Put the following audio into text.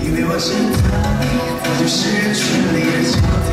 因为我知道你早就是人群里的焦点